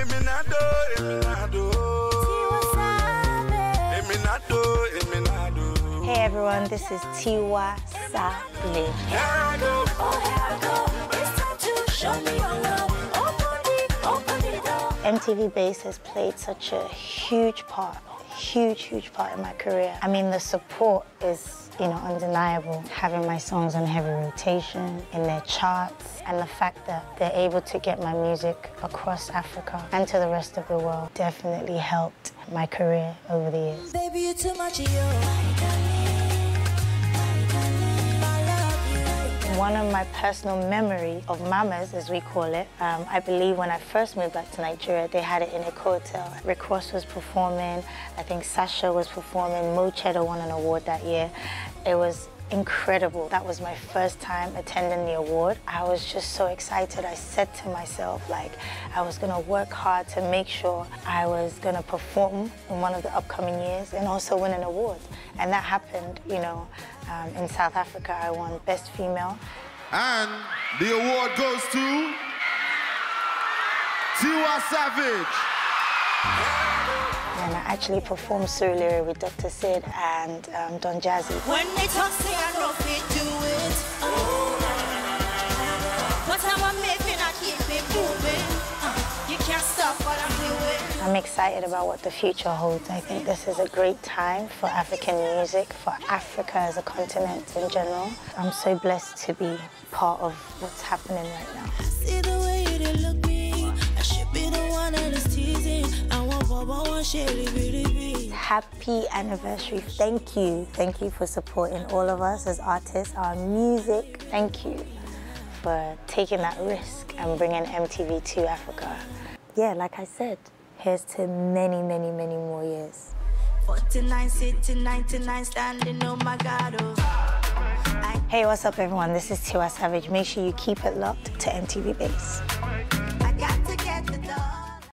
Eminado, Eminado. Eminado, Eminado. Hey everyone, this is Tiwa Savage. Here I go. MTV Base has played such a huge part, huge, huge part in my career. I mean, the support is, you know, undeniable. Having my songs on heavy rotation, in their charts, and the fact that they're able to get my music across Africa and to the rest of the world definitely helped my career over the years. Baby, you're too much of you. My darling, my darling, I love you. One of my personal memories of Mamas, as we call it, um, I believe when I first moved back to Nigeria, they had it in a hotel. Rick Ross was performing, I think Sasha was performing, Mo'Cheddah won an award that year. It was incredible. That was my first time attending the award. I was just so excited. I said to myself, like, I was gonna work hard to make sure I was gonna perform in one of the upcoming years and also win an award. And that happened, you know, um, in South Africa. I won Best Female. And the award goes to Tiwa Savage. I actually performed Surulere with Dr. Sid and um, Don Jazzy. When they talk, say I know do it. What I'm making, I keep it moving. Uh, you can't stop what I'm doing. I'm excited about what the future holds. I think this is a great time for African music, for Africa as a continent in general. I'm so blessed to be part of what's happening right now. Happy anniversary. Thank you. Thank you for supporting all of us as artists, our music. Thank you for taking that risk and bringing MTV to Africa. Yeah, like I said, here's to many, many, many more years. 49 sitting, 99 standing. Oh my God, oh. Hey, what's up, everyone? This is Tiwa Savage. Make sure you keep it locked to MTV Base.